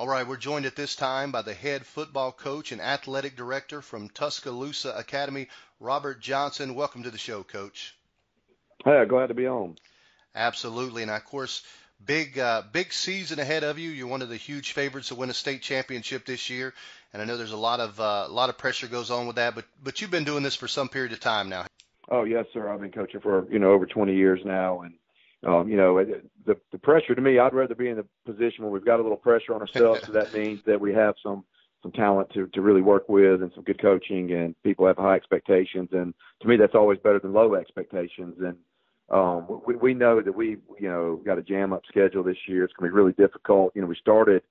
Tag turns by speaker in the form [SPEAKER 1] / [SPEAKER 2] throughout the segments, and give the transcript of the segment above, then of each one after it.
[SPEAKER 1] All right, we're joined at this time by the head football coach and athletic director from Tuscaloosa Academy, Robert Johnson. Welcome to the show, Coach.
[SPEAKER 2] Hey, glad to be on.
[SPEAKER 1] Absolutely, and of course, big uh, big season ahead of you. You're one of the huge favorites to win a state championship this year, and I know there's a lot of uh, a lot of pressure goes on with that. But but you've been doing this for some period of time now.
[SPEAKER 2] Oh yes, sir. I've been coaching for you know over 20 years now, and um, you know, the the pressure to me, I'd rather be in the position where we've got a little pressure on ourselves. so that means that we have some some talent to to really work with and some good coaching, and people have high expectations. And to me, that's always better than low expectations. And um, we we know that we you know got a jam up schedule this year. It's going to be really difficult. You know, we started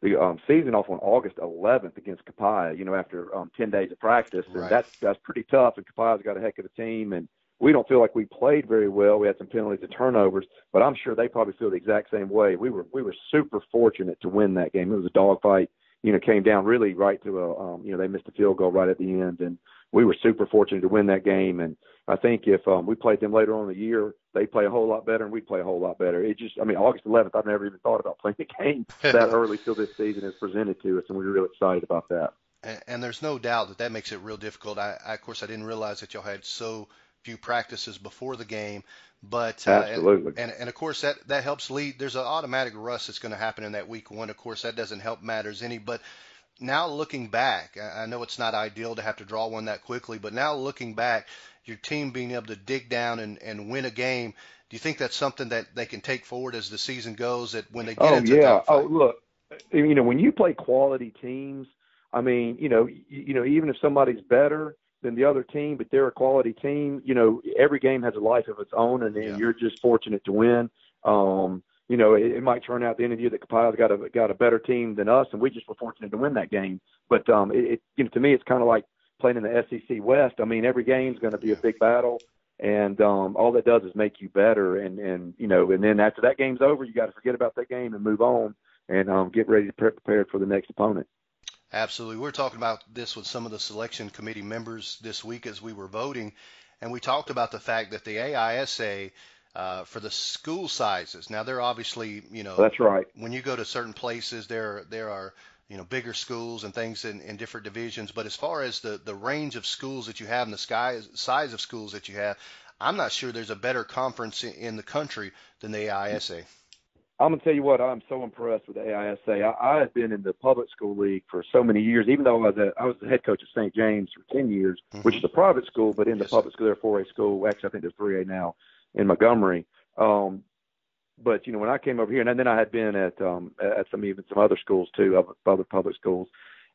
[SPEAKER 2] the um, season off on August 11th against Copiah. You know, after um, 10 days of practice, and that's that's pretty tough. And Copiah's got a heck of a team, and we don't feel like we played very well. We had some penalties and turnovers, but I'm sure they probably feel the exact same way. We were we were super fortunate to win that game. It was a dogfight. You know, came down really right to a um, you know they missed a field goal right at the end, and we were super fortunate to win that game. And I think if um, we played them later on in the year, they play a whole lot better, and we play a whole lot better. It just, I mean, August 11th, I've never even thought about playing the game that early till this season is presented to us, and we're real excited about that.
[SPEAKER 1] And, and there's no doubt that that makes it real difficult. I, I, of course, I didn't realize that y'all had so few practices before the game. But
[SPEAKER 2] uh, absolutely,
[SPEAKER 1] and, and, and of course that that helps lead. There's an automatic rust that's going to happen in that week one. Of course that doesn't help matters any. But now looking back, I know it's not ideal to have to draw one that quickly. But now looking back, your team being able to dig down and, and win a game. Do you think that's something that they can take forward as the season goes? That when they get into
[SPEAKER 2] oh,
[SPEAKER 1] into
[SPEAKER 2] yeah, oh look, you know when you play quality teams, I mean, you know, you, you know, even if somebody's better, than the other team, but they're a quality team. You know, every game has a life of its own, and, yeah. you're just fortunate to win. Um, you know, it, it might turn out at the end of the year that Copiah's got a got a better team than us, and we just were fortunate to win that game. But um, it, it you know, to me, it's kind of like playing in the SEC West. I mean, every game's going to be a big battle, and um, all that does is make you better. And and you know, and then after that game's over, you got to forget about that game and move on and um, get ready to pre- prepare for the next opponent.
[SPEAKER 1] Absolutely. We are talking about this with some of the selection committee members this week as we were voting, and we talked about the fact that the AISA uh, for the school sizes. Now they're obviously, you know,
[SPEAKER 2] that's right.
[SPEAKER 1] When you go to certain places, there there are you know bigger schools and things in, in different divisions. But as far as the the range of schools that you have and the sky, size of schools that you have, I'm not sure there's a better conference in, in the country than the AISA.
[SPEAKER 2] I'm gonna tell you what, I'm so impressed with the AISA. I, I have been in the public school league for so many years, even though I was a, I was the head coach at St. James for 10 years, mm-hmm. which is a private school, but in the public school, they're 4A school. Actually, I think there's 3A now in Montgomery. Um, but you know, when I came over here, and then I had been at um, at some even some other schools too, other public schools.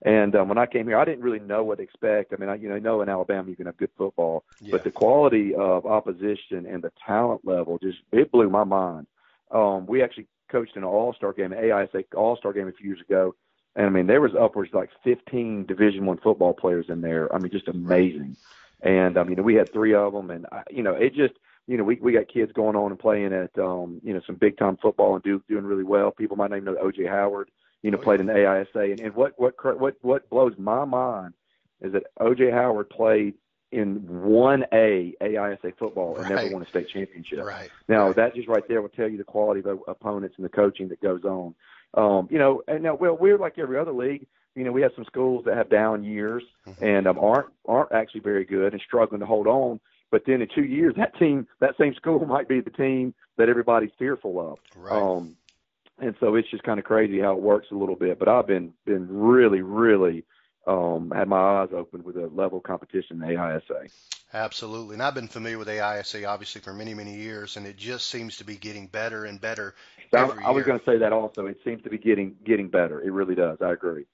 [SPEAKER 2] And um, when I came here, I didn't really know what to expect. I mean, I you know, I know in Alabama you can have good football, yeah. but the quality of opposition and the talent level just it blew my mind um, we actually coached in an All Star game, AISA All Star game a few years ago, and I mean there was upwards like 15 Division One football players in there. I mean, just amazing. And I mean, we had three of them, and I, you know, it just you know, we we got kids going on and playing at um, you know some big time football and do, doing really well. People might not even know OJ Howard, you know, oh, played in the AISA. And, and what what what what blows my mind is that OJ Howard played in one A AISA football and right. never won a state championship.
[SPEAKER 1] Right.
[SPEAKER 2] Now
[SPEAKER 1] right.
[SPEAKER 2] that just right there will tell you the quality of opponents and the coaching that goes on. Um, you know, and now well we're like every other league. You know, we have some schools that have down years mm-hmm. and um, aren't aren't actually very good and struggling to hold on. But then in two years, that team, that same school might be the team that everybody's fearful of.
[SPEAKER 1] Right. Um,
[SPEAKER 2] and so it's just kind of crazy how it works a little bit. But I've been been really, really um, had my eyes open with the level of competition in AISA.
[SPEAKER 1] Absolutely. And I've been familiar with AISA obviously for many, many years, and it just seems to be getting better and better.
[SPEAKER 2] I, I was going to say that also. It seems to be getting getting better. It really does. I agree.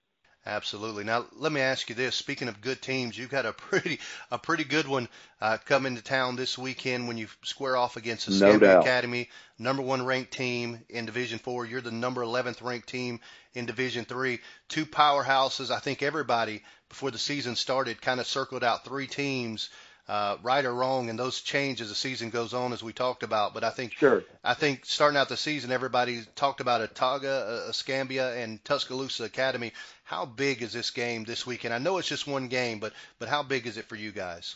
[SPEAKER 1] Absolutely. Now, let me ask you this: Speaking of good teams, you've got a pretty a pretty good one uh, coming to town this weekend when you square off against the
[SPEAKER 2] Escambia
[SPEAKER 1] Academy, number one ranked team in Division Four. You're the number 11th ranked team in Division Three. Two powerhouses. I think everybody before the season started kind of circled out three teams uh, right or wrong, and those change as the season goes on, as we talked about. But I think
[SPEAKER 2] sure.
[SPEAKER 1] I think starting out the season, everybody talked about Autauga, Escambia, and Tuscaloosa Academy. How big is this game this weekend? I know it's just one game, but but how big is it for you guys?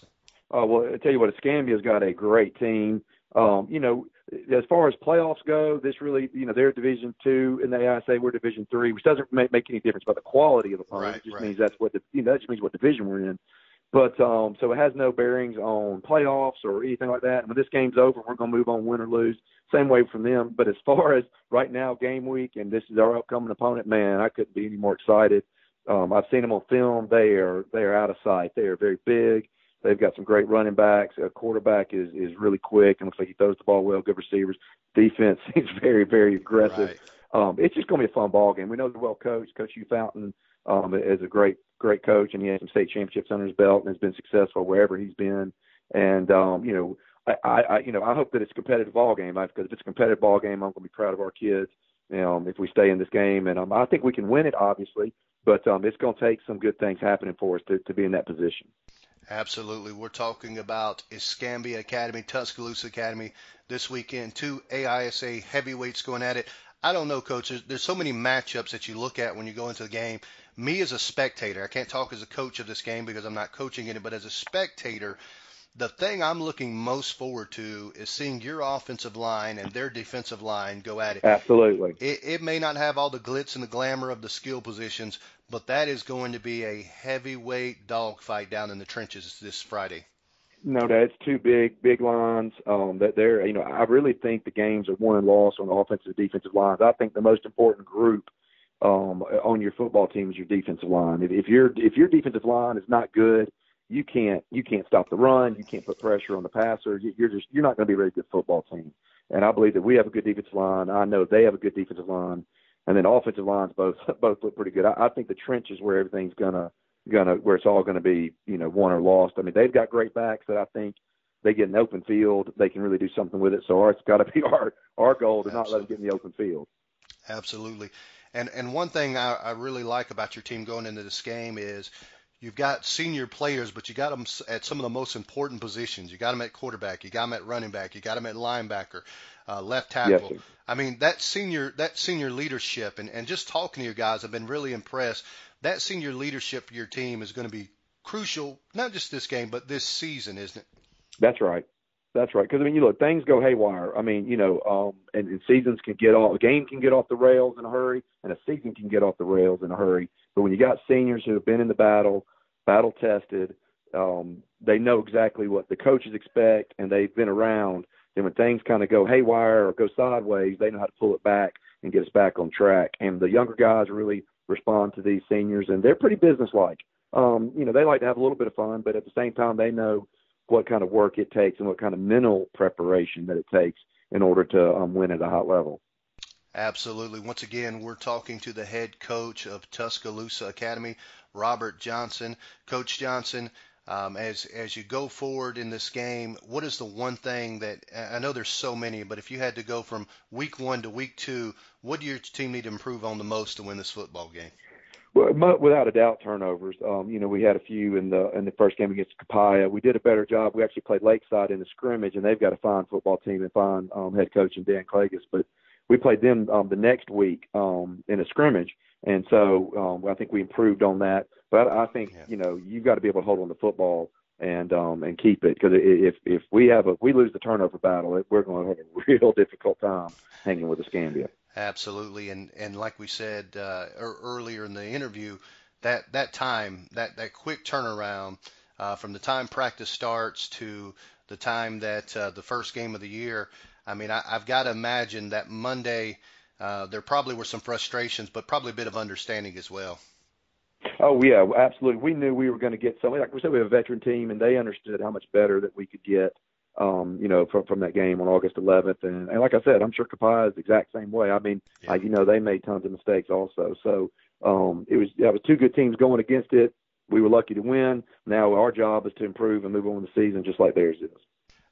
[SPEAKER 2] Uh, well, I tell you what, Escambia's got a great team. Um, you know, as far as playoffs go, this really, you know, they're Division two in the AISA, we're Division three, which doesn't make, make any difference about the quality of the opponent.
[SPEAKER 1] Right,
[SPEAKER 2] it just
[SPEAKER 1] right.
[SPEAKER 2] means that's what the, you know, that just means what division we're in. But um, so it has no bearings on playoffs or anything like that. And when this game's over, we're going to move on, win or lose, same way from them. But as far as right now, game week, and this is our upcoming opponent, man, I couldn't be any more excited. Um, I've seen them on film. They are they are out of sight. They are very big. They've got some great running backs. A quarterback is is really quick and looks like he throws the ball well. Good receivers. Defense seems very very aggressive.
[SPEAKER 1] Right.
[SPEAKER 2] Um, it's just going to be a fun ball game. We know they're well coached. Coach Hugh Fountain um, is a great great coach, and he has some state championships under his belt and has been successful wherever he's been. And um, you know, I, I you know I hope that it's a competitive ball game because if it's a competitive ball game, I'm going to be proud of our kids. Um, if we stay in this game, and um, I think we can win it, obviously, but um, it's going to take some good things happening for us to, to be in that position.
[SPEAKER 1] Absolutely. We're talking about Escambia Academy, Tuscaloosa Academy this weekend. Two AISA heavyweights going at it. I don't know, coach. There's, there's so many matchups that you look at when you go into the game. Me as a spectator, I can't talk as a coach of this game because I'm not coaching in it, but as a spectator, the thing I'm looking most forward to is seeing your offensive line and their defensive line go at it.
[SPEAKER 2] Absolutely.
[SPEAKER 1] It, it may not have all the glitz and the glamour of the skill positions, but that is going to be a heavyweight dogfight down in the trenches this Friday.
[SPEAKER 2] No, that's two big, big lines. Um, that they're, you know, I really think the games are won and lost on the offensive and defensive lines. I think the most important group um, on your football team is your defensive line. If, if your if your defensive line is not good, you can't you can't stop the run. You can't put pressure on the passer. You, you're just you're not going to be a very good football team. And I believe that we have a good defensive line. I know they have a good defensive line, and then offensive lines both both look pretty good. I, I think the trench is where everything's gonna gonna where it's all gonna be you know won or lost. I mean they've got great backs that I think they get an open field, they can really do something with it. So our, it's got to be our our goal to
[SPEAKER 1] Absolutely.
[SPEAKER 2] not let them get in the open field.
[SPEAKER 1] Absolutely. And and one thing I, I really like about your team going into this game is you've got senior players, but you got them at some of the most important positions. You got them at quarterback, you got them at running back, you got them at linebacker, uh, left tackle.
[SPEAKER 2] sir.
[SPEAKER 1] I mean that senior that senior leadership and, and just talking to you guys, I've been really impressed. That senior leadership for your team is going to be crucial, not just this game, but this season, isn't it?
[SPEAKER 2] That's right. That's right. Because I mean, you look, things go haywire. I mean, you know, um, and, and seasons can get off. A game can get off the rails in a hurry, and a season can get off the rails in a hurry. But when you got seniors who have been in the battle, battle tested, um, they know exactly what the coaches expect, and they've been around. Then when things kind of go haywire or go sideways, they know how to pull it back and get us back on track. And the younger guys really respond to these seniors, and they're pretty businesslike. Um, you know, they like to have a little bit of fun, but at the same time, they know what kind of work it takes and what kind of mental preparation that it takes in order to um, win at a high level.
[SPEAKER 1] Absolutely. Once again, we're talking to the head coach of Tuscaloosa Academy, Robert Johnson. Coach Johnson, um, as as you go forward in this game, what is the one thing that I know there's so many, but if you had to go from week one to week two, what do your team need to improve on the most to win this football game?
[SPEAKER 2] Without a doubt, turnovers. Um, you know, we had a few in the in the first game against Copiah. We did a better job. We actually played Lakeside in the scrimmage, and they've got a fine football team and fine um, head coach in Dan Clagus. But we played them um, the next week um, in a scrimmage, and so um, I think we improved on that. But I think
[SPEAKER 1] Yeah.
[SPEAKER 2] you know you've got to be able to hold on the football and um, and keep it because if if we have a we lose the turnover battle, we're going to have a real difficult time hanging with Escambia.
[SPEAKER 1] Absolutely, and and like we said uh, earlier in the interview, that that time, that that quick turnaround uh, from the time practice starts to the time that uh, the first game of the year. I mean, I, I've got to imagine that Monday uh, there probably were some frustrations, but probably a bit of understanding as well.
[SPEAKER 2] Oh yeah, absolutely. We knew we were going to get somebody. Like we said, we have a veteran team, and they understood how much better that we could get. Um, you know, from from that game on August 11th, and, and like I said, I'm sure Copiah is the exact same way. I mean,
[SPEAKER 1] Yeah.
[SPEAKER 2] uh, you know, they made tons of mistakes also. So um, it was it was two good teams going against it. We were lucky to win. Now our job is to improve and move on with the season, just like theirs is.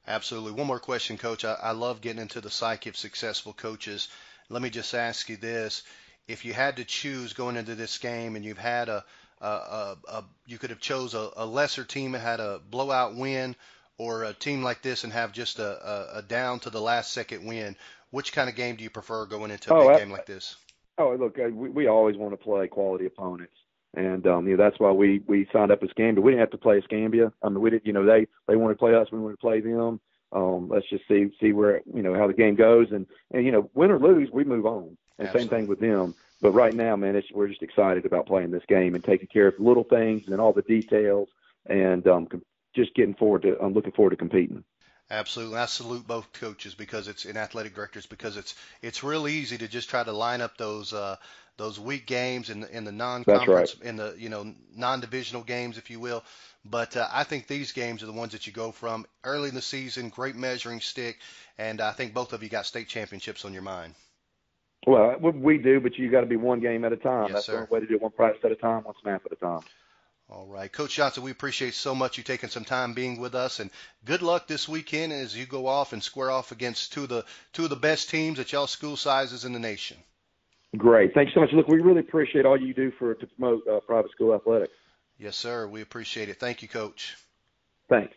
[SPEAKER 1] Absolutely. One more question, Coach. I, I love getting into the psyche of successful coaches. Let me just ask you this: If you had to choose going into this game, and you've had a, a, a, a you could have chose a, a lesser team and had a blowout win, or a team like this and have just a, a, a down to the last second win. Which kind of game do you prefer going into a
[SPEAKER 2] Oh,
[SPEAKER 1] big
[SPEAKER 2] I-
[SPEAKER 1] game like this?
[SPEAKER 2] Oh, look, uh, we, we always want to play quality opponents, and um, you know that's why we we signed up with Escambia. We didn't have to play Escambia. I mean, we didn't. You know, they they wanted to play us. We wanted to play them. um, let's just see see where you know how the game goes, and and you know win or lose, we move on. And
[SPEAKER 1] Absolutely.
[SPEAKER 2] same thing with them. But right now, man, it's, we're just excited about playing this game and taking care of little things and all the details, and um, just getting forward to. I'm looking forward to competing.
[SPEAKER 1] Absolutely. I salute both coaches because it's in athletic directors because it's it's real easy to just try to line up those uh, those weak games in the, in the non-conference
[SPEAKER 2] right.
[SPEAKER 1] in the you know non-divisional games, if you will. But uh, I think these games are the ones that you go from early in the season, great measuring stick, and I think both of you got state championships on your mind.
[SPEAKER 2] Well, we do, but you got to be one game at a time.
[SPEAKER 1] Yes,
[SPEAKER 2] That's
[SPEAKER 1] sir.
[SPEAKER 2] the only way to do it. One practice at a time, one snap at a time.
[SPEAKER 1] All right, Coach Johnson, we appreciate so much you taking some time being with us, and good luck this weekend as you go off and square off against two of the two of the best teams at y'all school sizes in the nation.
[SPEAKER 2] Great, thanks so much. Look, we really appreciate all you do for to promote uh, private school athletics.
[SPEAKER 1] Yes, sir. We appreciate it. Thank you, Coach.
[SPEAKER 2] Thanks.